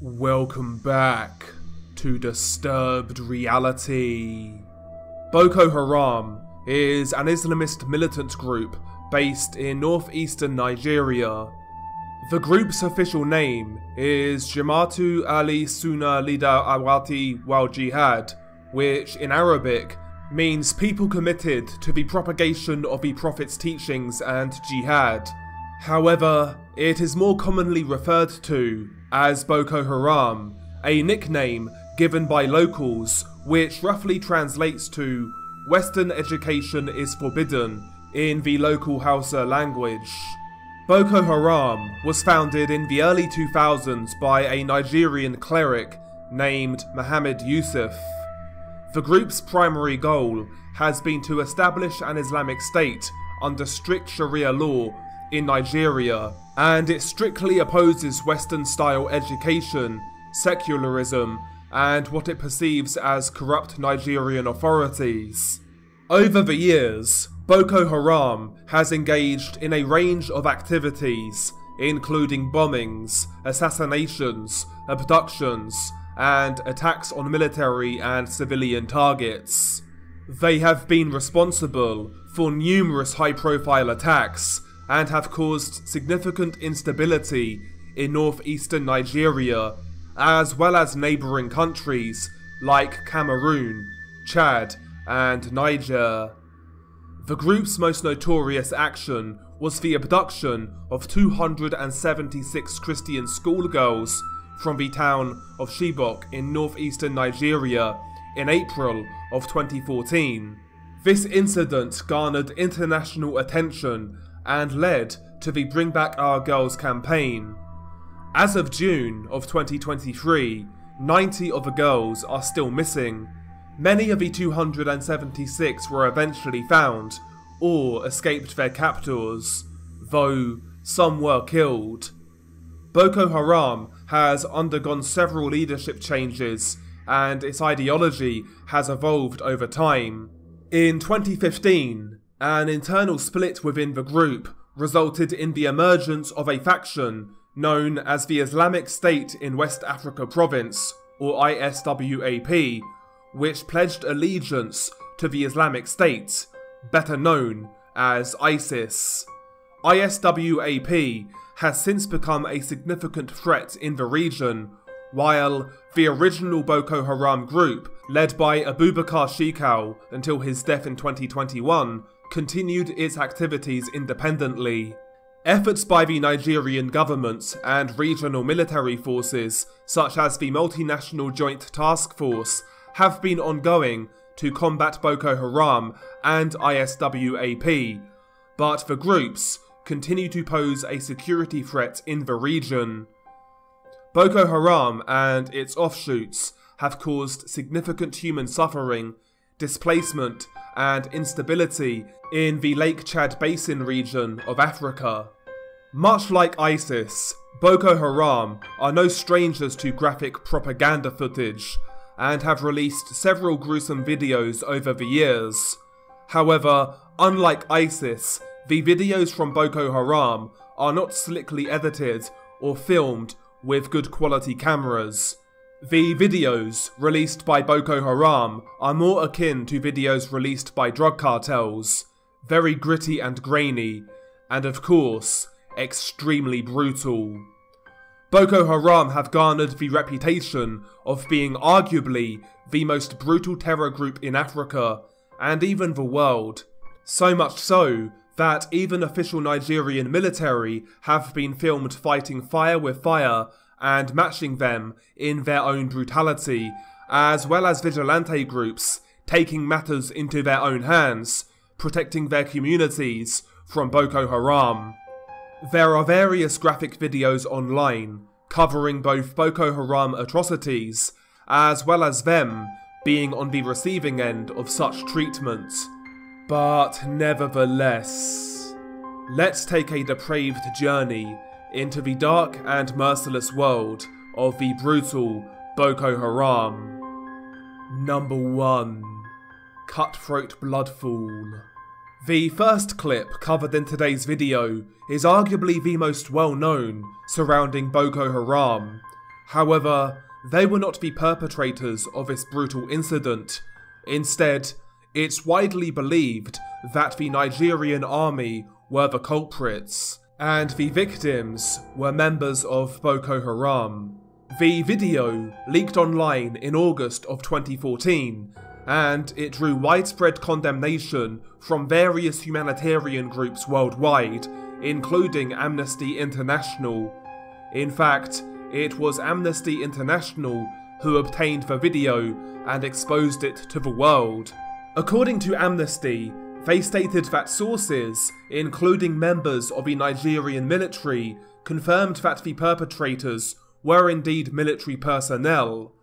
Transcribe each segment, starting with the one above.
Welcome back to Disturbed Reality. Boko Haram is an Islamist militant group based in northeastern Nigeria. The group's official name is Jamatu Ali Sunna Lida Awati wal Jihad, which in Arabic means people committed to the propagation of the Prophet's teachings and jihad. However, it is more commonly referred to as Boko Haram, a nickname given by locals which roughly translates to Western education is forbidden in the local Hausa language. Boko Haram was founded in the early 2000s by a Nigerian cleric named Muhammad Yusuf. The group's primary goal has been to establish an Islamic state under strict Sharia law in Nigeria, and it strictly opposes Western style education, secularism, and what it perceives as corrupt Nigerian authorities. Over the years, Boko Haram has engaged in a range of activities, including bombings, assassinations, abductions, and attacks on military and civilian targets. They have been responsible for numerous high profile attacks and have caused significant instability in northeastern Nigeria, as well as neighbouring countries like Cameroon, Chad, and Niger. The group's most notorious action was the abduction of 276 Christian schoolgirls from the town of Chibok in northeastern Nigeria in April of 2014. This incident garnered international attention and led to the Bring Back Our Girls campaign. As of June of 2023, 90 of the girls are still missing. Many of the 276 were eventually found or escaped their captors, though some were killed. Boko Haram has undergone several leadership changes and its ideology has evolved over time. In 2015, an internal split within the group resulted in the emergence of a faction known as the Islamic State in West Africa Province, or ISWAP, which pledged allegiance to the Islamic State, better known as ISIS. ISWAP has since become a significant threat in the region, while the original Boko Haram group, led by Abubakar Shekau until his death in 2021, continued its activities independently. Efforts by the Nigerian government and regional military forces, such as the Multinational Joint Task Force, have been ongoing to combat Boko Haram and ISWAP, but the groups continue to pose a security threat in the region. Boko Haram and its offshoots have caused significant human suffering, displacement, and instability in the Lake Chad Basin region of Africa. Much like ISIS, Boko Haram are no strangers to graphic propaganda footage and have released several gruesome videos over the years. However, unlike ISIS, the videos from Boko Haram are not slickly edited or filmed with good quality cameras. The videos released by Boko Haram are more akin to videos released by drug cartels, very gritty and grainy, and of course, extremely brutal. Boko Haram have garnered the reputation of being arguably the most brutal terror group in Africa and even the world. So much so that even official Nigerian military have been filmed fighting fire with fire and matching them in their own brutality, as well as vigilante groups taking matters into their own hands, protecting their communities from Boko Haram. There are various graphic videos online covering both Boko Haram atrocities, as well as them being on the receiving end of such treatment. But nevertheless, let's take a depraved journey into the dark and merciless world of the brutal Boko Haram. Number 1 Cutthroat Bloodfall. The first clip covered in today's video is arguably the most well known surrounding Boko Haram. However, they were not the perpetrators of this brutal incident. Instead, it's widely believed that the Nigerian army were the culprits, and the victims were members of Boko Haram. The video leaked online in August of 2014, and it drew widespread condemnation from various humanitarian groups worldwide, including Amnesty International. In fact, it was Amnesty International who obtained the video and exposed it to the world. According to Amnesty, they stated that sources, including members of the Nigerian military, confirmed that the perpetrators were indeed military personnel.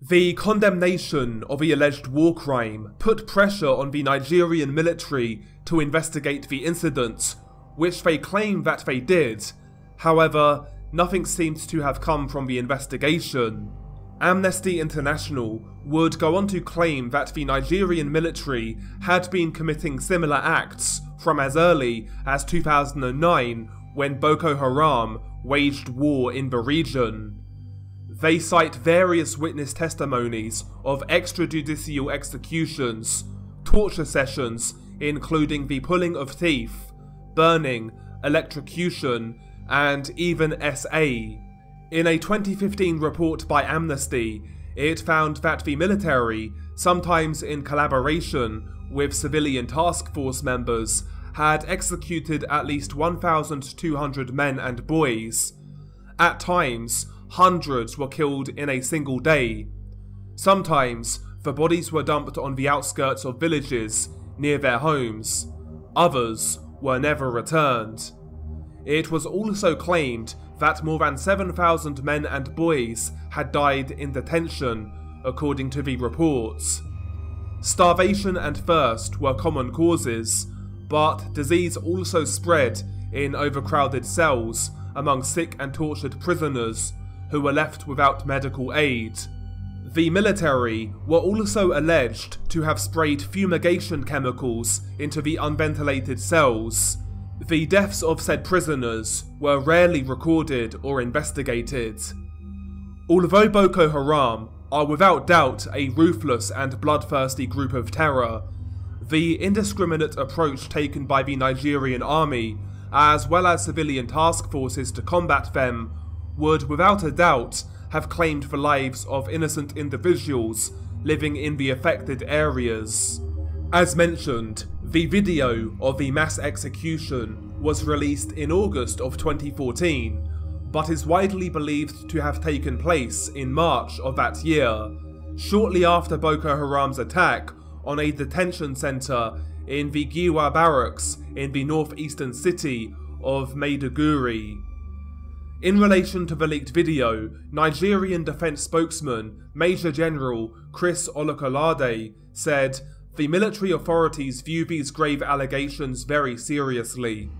The condemnation of the alleged war crime put pressure on the Nigerian military to investigate the incident, which they claim that they did. However, nothing seems to have come from the investigation. Amnesty International would go on to claim that the Nigerian military had been committing similar acts from as early as 2009 when Boko Haram waged war in the region. They cite various witness testimonies of extrajudicial executions, torture sessions, including the pulling of teeth, burning, electrocution, and even SA. In a 2015 report by Amnesty, it found that the military, sometimes in collaboration with civilian task force members, had executed at least 1,200 men and boys. At times, hundreds were killed in a single day. Sometimes, the bodies were dumped on the outskirts of villages near their homes. Others were never returned. It was also claimed that more than 7,000 men and boys had died in detention, according to the reports. Starvation and thirst were common causes, but disease also spread in overcrowded cells among sick and tortured prisoners who were left without medical aid. The military were also alleged to have sprayed fumigation chemicals into the unventilated cells, the deaths of said prisoners were rarely recorded or investigated. Although Boko Haram are without doubt a ruthless and bloodthirsty group of terror, the indiscriminate approach taken by the Nigerian army, as well as civilian task forces to combat them, would without a doubt have claimed the lives of innocent individuals living in the affected areas. As mentioned, the video of the mass execution was released in August of 2014, but is widely believed to have taken place in March of that year, shortly after Boko Haram's attack on a detention centre in the Giwa barracks in the northeastern city of Maiduguri. In relation to the leaked video, Nigerian defence spokesman Major General Chris Olukolade said the military authorities view these grave allegations very seriously.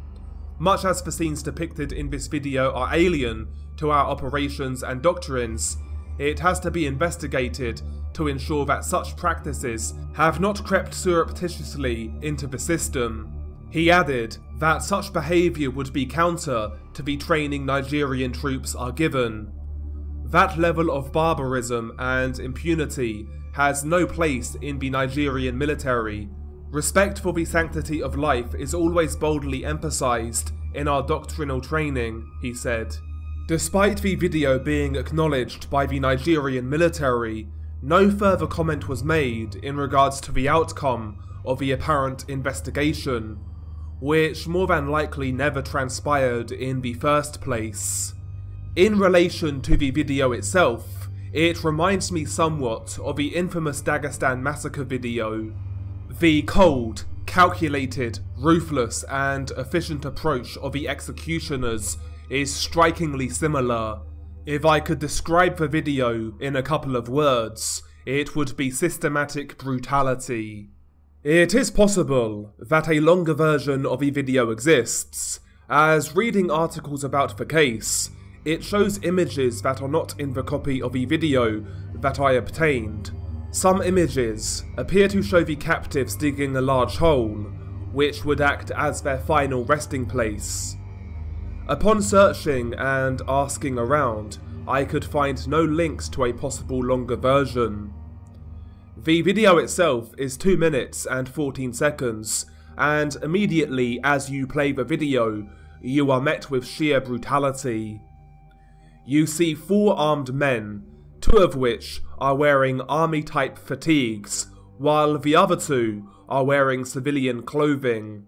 Much as the scenes depicted in this video are alien to our operations and doctrines, it has to be investigated to ensure that such practices have not crept surreptitiously into the system. He added that such behaviour would be counter to the training Nigerian troops are given. That level of barbarism and impunity has no place in the Nigerian military. Respect for the sanctity of life is always boldly emphasized in our doctrinal training, he said. Despite the video being acknowledged by the Nigerian military, no further comment was made in regards to the outcome of the apparent investigation, which more than likely never transpired in the first place. In relation to the video itself, it reminds me somewhat of the infamous Dagestan massacre video. The cold, calculated, ruthless, and efficient approach of the executioners is strikingly similar. If I could describe the video in a couple of words, it would be systematic brutality. It is possible that a longer version of the video exists, as reading articles about the case, it shows images that are not in the copy of the video that I obtained. Some images appear to show the captives digging a large hole, which would act as their final resting place. Upon searching and asking around, I could find no links to a possible longer version. The video itself is 2 minutes and 14 seconds, and immediately as you play the video, you are met with sheer brutality. You see four armed men, two of which are wearing army type fatigues, while the other two are wearing civilian clothing.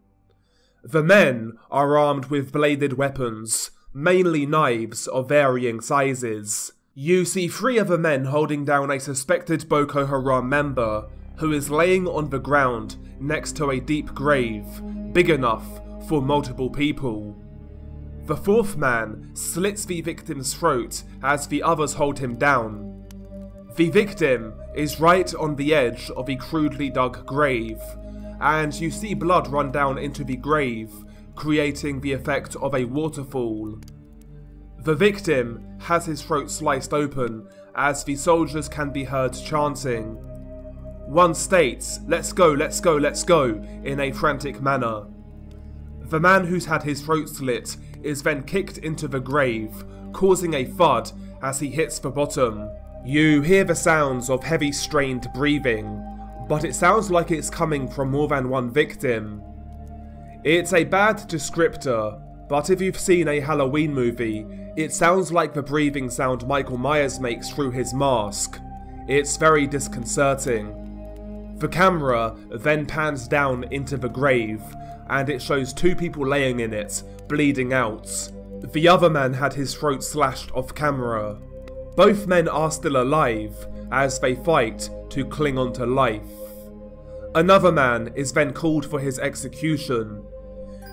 The men are armed with bladed weapons, mainly knives of varying sizes. You see three other men holding down a suspected Boko Haram member who is laying on the ground next to a deep grave, big enough for multiple people. The fourth man slits the victim's throat as the others hold him down. The victim is right on the edge of a crudely dug grave, and you see blood run down into the grave, creating the effect of a waterfall. The victim has his throat sliced open as the soldiers can be heard chanting. One states, let's go, let's go, let's go, in a frantic manner. The man who's had his throat slit is then kicked into the grave, causing a thud as he hits the bottom. You hear the sounds of heavy strained breathing, but it sounds like it's coming from more than one victim. It's a bad descriptor, but if you've seen a Halloween movie, it sounds like the breathing sound Michael Myers makes through his mask. It's very disconcerting. The camera then pans down into the grave, and it shows two people laying in it, bleeding out. The other man had his throat slashed off camera. Both men are still alive, as they fight to cling on to life. Another man is then called for his execution,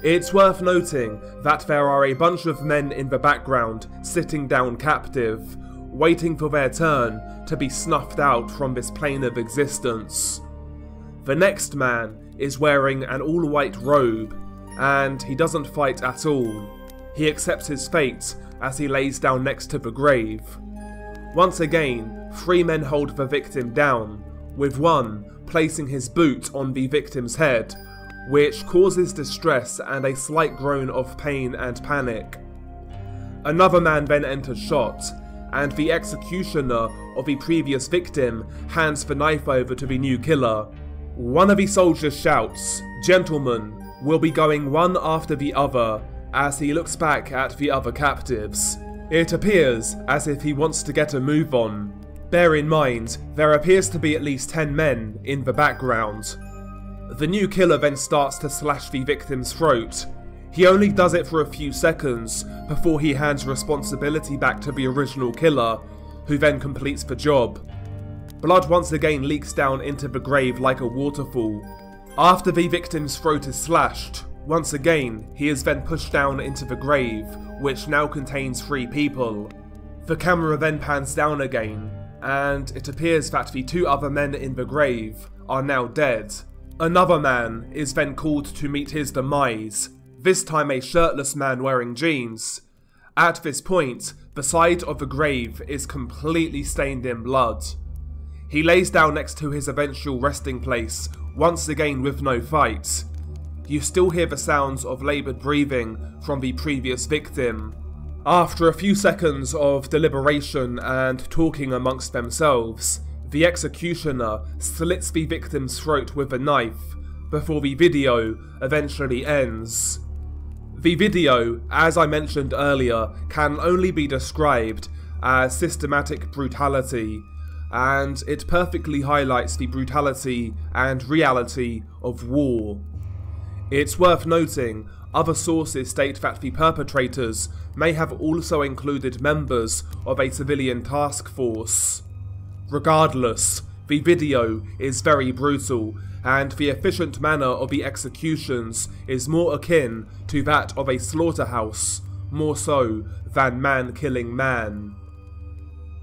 it's worth noting that there are a bunch of men in the background sitting down captive, waiting for their turn to be snuffed out from this plane of existence. The next man is wearing an all white robe, and he doesn't fight at all. He accepts his fate as he lays down next to the grave. Once again, three men hold the victim down, with one placing his boot on the victim's head which causes distress and a slight groan of pain and panic. Another man then enters shot, and the executioner of the previous victim hands the knife over to the new killer. One of the soldiers shouts, Gentlemen, we'll be going one after the other, as he looks back at the other captives. It appears as if he wants to get a move on. Bear in mind, there appears to be at least 10 men in the background. The new killer then starts to slash the victim's throat. He only does it for a few seconds before he hands responsibility back to the original killer, who then completes the job. Blood once again leaks down into the grave like a waterfall. After the victim's throat is slashed, once again, he is then pushed down into the grave, which now contains three people. The camera then pans down again, and it appears that the two other men in the grave are now dead, Another man is then called to meet his demise, this time a shirtless man wearing jeans. At this point, the side of the grave is completely stained in blood. He lays down next to his eventual resting place, once again with no fight. You still hear the sounds of laboured breathing from the previous victim. After a few seconds of deliberation and talking amongst themselves, the executioner slits the victim's throat with a knife before the video eventually ends. The video, as I mentioned earlier, can only be described as systematic brutality, and it perfectly highlights the brutality and reality of war. It's worth noting, other sources state that the perpetrators may have also included members of a civilian task force. Regardless, the video is very brutal, and the efficient manner of the executions is more akin to that of a slaughterhouse, more so than man killing man.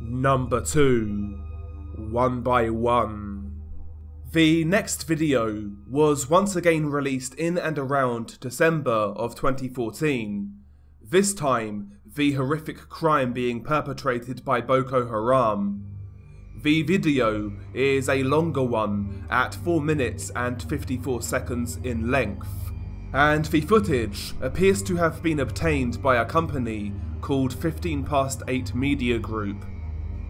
Number 2 One by One The next video was once again released in and around December of 2014. This time, the horrific crime being perpetrated by Boko Haram the video is a longer one at 4 minutes and 54 seconds in length, and the footage appears to have been obtained by a company called 15 Past 8 Media Group.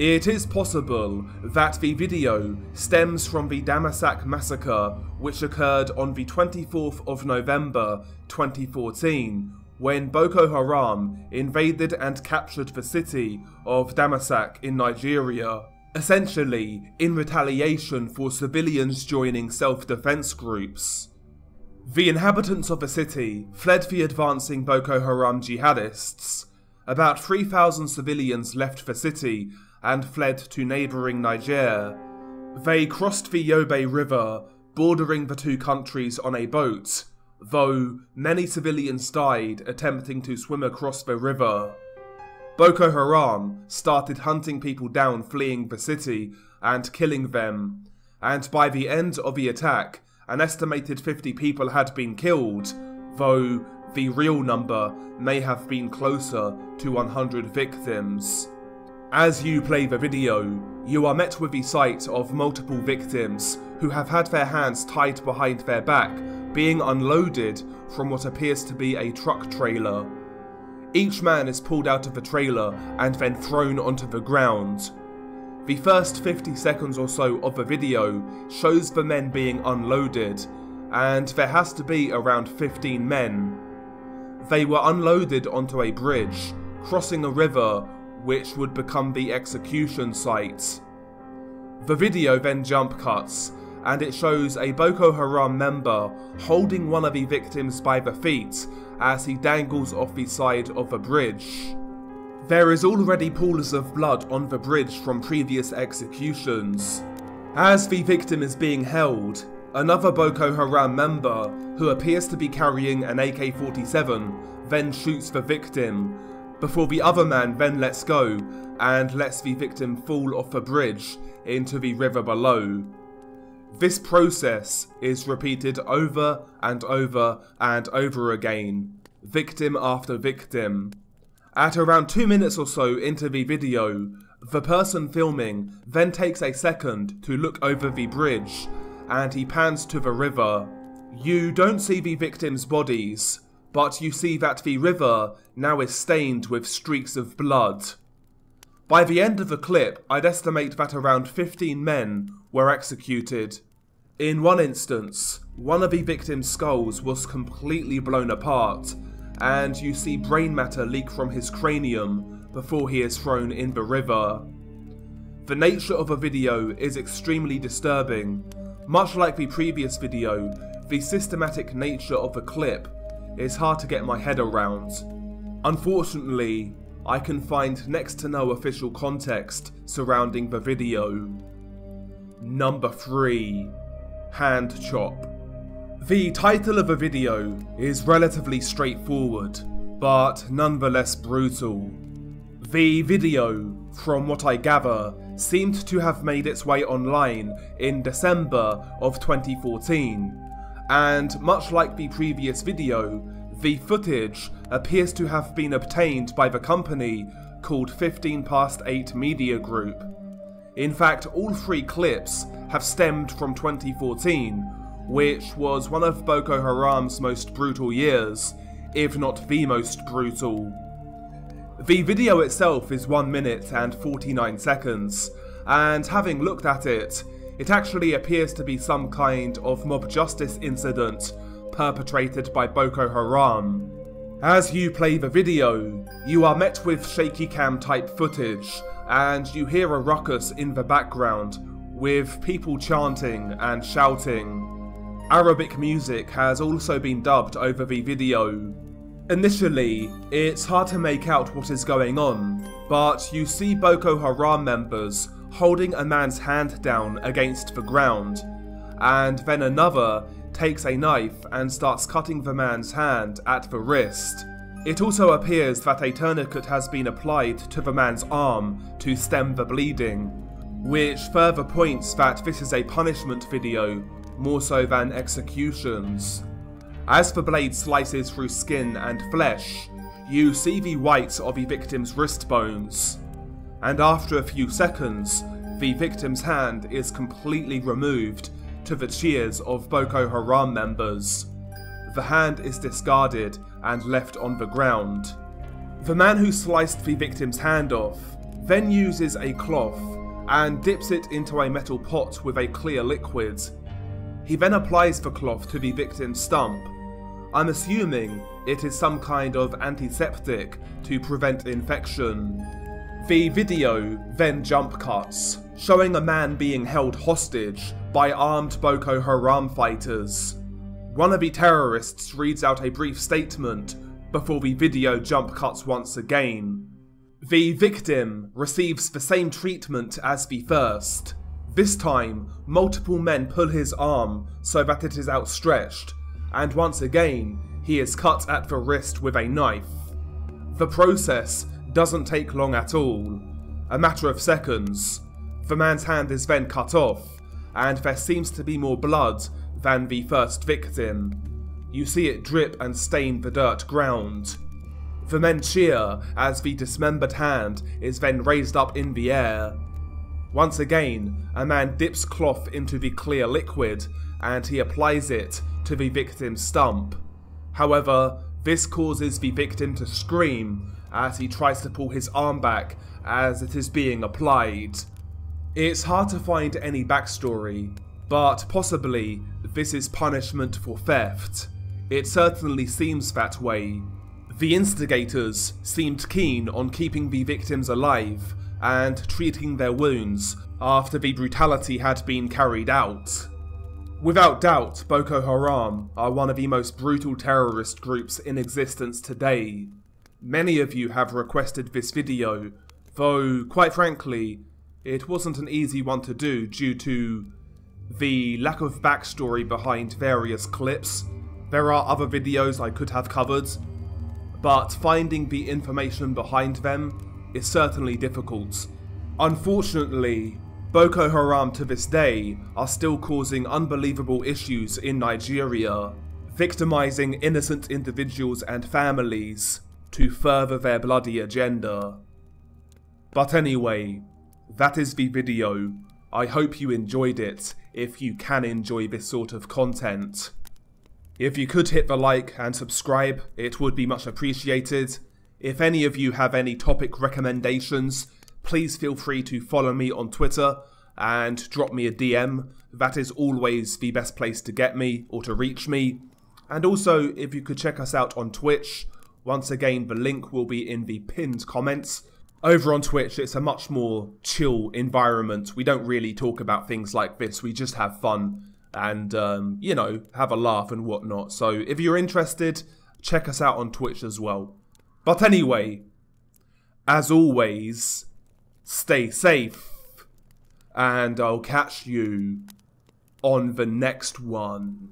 It is possible that the video stems from the Damasak massacre which occurred on the 24th of November 2014 when Boko Haram invaded and captured the city of Damasak in Nigeria, essentially in retaliation for civilians joining self-defense groups. The inhabitants of the city fled the advancing Boko Haram jihadists. About 3,000 civilians left the city and fled to neighbouring Niger. They crossed the Yobe River, bordering the two countries on a boat, though many civilians died attempting to swim across the river. Boko Haram started hunting people down fleeing the city and killing them, and by the end of the attack, an estimated 50 people had been killed, though the real number may have been closer to 100 victims. As you play the video, you are met with the sight of multiple victims who have had their hands tied behind their back being unloaded from what appears to be a truck trailer. Each man is pulled out of the trailer and then thrown onto the ground. The first 50 seconds or so of the video shows the men being unloaded, and there has to be around 15 men. They were unloaded onto a bridge, crossing a river which would become the execution site. The video then jump cuts, and it shows a Boko Haram member holding one of the victims by the feet as he dangles off the side of a bridge. There is already pools of blood on the bridge from previous executions. As the victim is being held, another Boko Haram member, who appears to be carrying an AK-47, then shoots the victim, before the other man then lets go and lets the victim fall off a bridge into the river below. This process is repeated over and over and over again, victim after victim. At around 2 minutes or so into the video, the person filming then takes a second to look over the bridge and he pans to the river. You don't see the victims' bodies, but you see that the river now is stained with streaks of blood. By the end of the clip, I'd estimate that around 15 men were executed. In one instance, one of the victim's skulls was completely blown apart, and you see brain matter leak from his cranium before he is thrown in the river. The nature of the video is extremely disturbing. Much like the previous video, the systematic nature of the clip is hard to get my head around. Unfortunately, I can find next to no official context surrounding the video. Number 3 Hand Chop. The title of the video is relatively straightforward, but nonetheless brutal. The video, from what I gather, seemed to have made its way online in December of 2014, and much like the previous video, the footage appears to have been obtained by the company called 15 Past 8 Media Group. In fact, all three clips have stemmed from 2014, which was one of Boko Haram's most brutal years, if not the most brutal. The video itself is 1 minute and 49 seconds, and having looked at it, it actually appears to be some kind of mob justice incident perpetrated by Boko Haram. As you play the video, you are met with shaky cam type footage, and you hear a ruckus in the background, with people chanting and shouting. Arabic music has also been dubbed over the video. Initially, it's hard to make out what is going on, but you see Boko Haram members holding a man's hand down against the ground, and then another takes a knife and starts cutting the man's hand at the wrist. It also appears that a tourniquet has been applied to the man's arm to stem the bleeding, which further points that this is a punishment video more so than executions. As the blade slices through skin and flesh, you see the whites of the victim's wrist bones and after a few seconds, the victim's hand is completely removed to the cheers of Boko Haram members. The hand is discarded and left on the ground. The man who sliced the victim's hand off then uses a cloth and dips it into a metal pot with a clear liquid. He then applies the cloth to the victim's stump. I'm assuming it is some kind of antiseptic to prevent infection. The video then jump cuts, showing a man being held hostage by armed Boko Haram fighters. One of the terrorists reads out a brief statement before the video jump cuts once again. The victim receives the same treatment as the first. This time, multiple men pull his arm so that it is outstretched, and once again, he is cut at the wrist with a knife. The process doesn't take long at all, a matter of seconds. The man's hand is then cut off, and there seems to be more blood than the first victim. You see it drip and stain the dirt ground. The men cheer as the dismembered hand is then raised up in the air. Once again, a man dips cloth into the clear liquid and he applies it to the victim's stump. However, this causes the victim to scream as he tries to pull his arm back as it is being applied. It's hard to find any backstory, but possibly this is punishment for theft. It certainly seems that way. The instigators seemed keen on keeping the victims alive and treating their wounds after the brutality had been carried out. Without doubt, Boko Haram are one of the most brutal terrorist groups in existence today. Many of you have requested this video, though, quite frankly, it wasn't an easy one to do due to the lack of backstory behind various clips. There are other videos I could have covered, but finding the information behind them is certainly difficult. Unfortunately, Boko Haram to this day are still causing unbelievable issues in Nigeria, victimizing innocent individuals and families to further their bloody agenda. But anyway, that is the video. I hope you enjoyed it, if you can enjoy this sort of content. If you could hit the like and subscribe, it would be much appreciated. If any of you have any topic recommendations, please feel free to follow me on Twitter and drop me a DM. That is always the best place to get me or to reach me. And also, if you could check us out on Twitch, once again, the link will be in the pinned comments. Over on Twitch, it's a much more chill environment. We don't really talk about things like this, we just have fun and, um, you know, have a laugh and whatnot. So if you're interested, check us out on Twitch as well. But anyway, as always, stay safe, and I'll catch you on the next one.